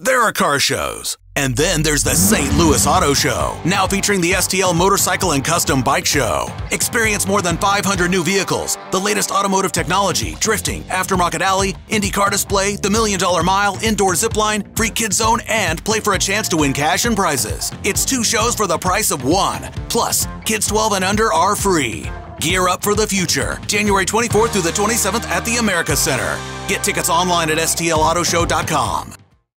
There are car shows. And then there's the St. Louis Auto Show, now featuring the STL Motorcycle and Custom Bike Show. Experience more than 500 new vehicles, the latest automotive technology, drifting, aftermarket alley, IndyCar display, the Million Dollar Mile, indoor zipline, free kid zone, and play for a chance to win cash and prizes. It's two shows for the price of one. Plus, kids 12 and under are free. Gear up for the future. January 24th through the 27th at the America Center. Get tickets online at stlautoshow.com.